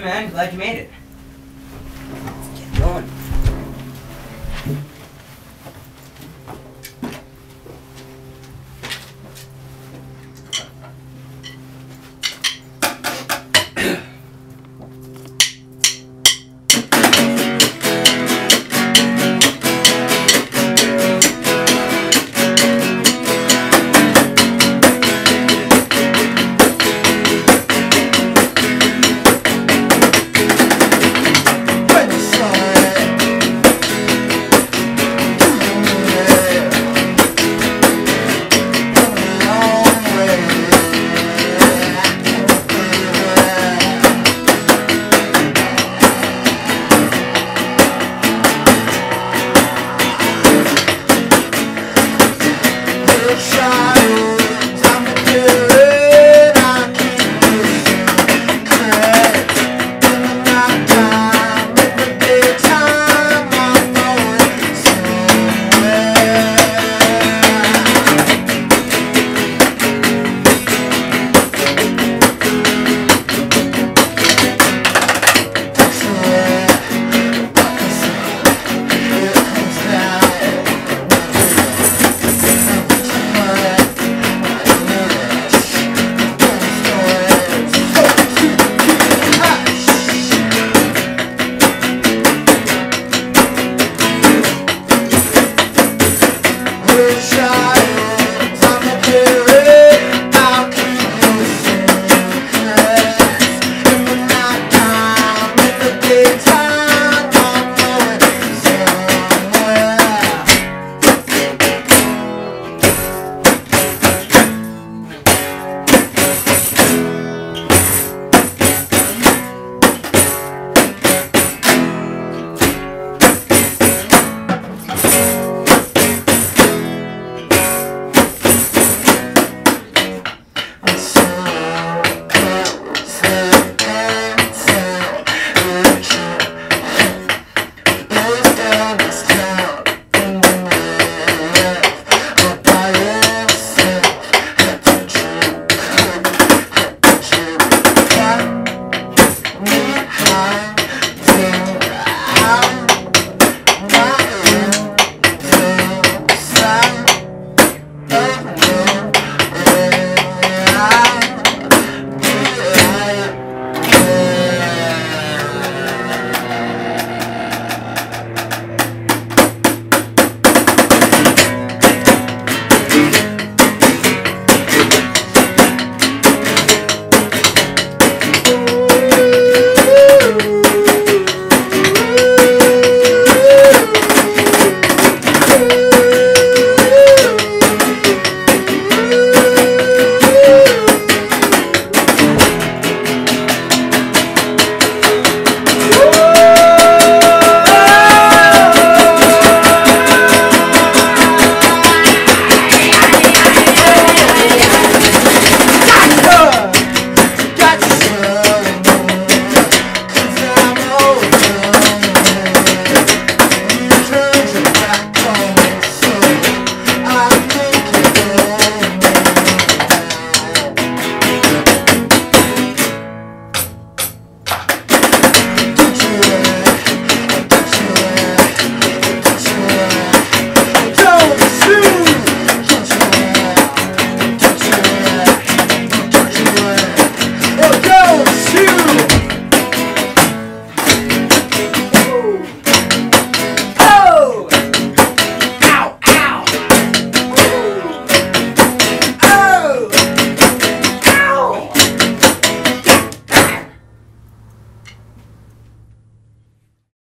man. Glad you made it.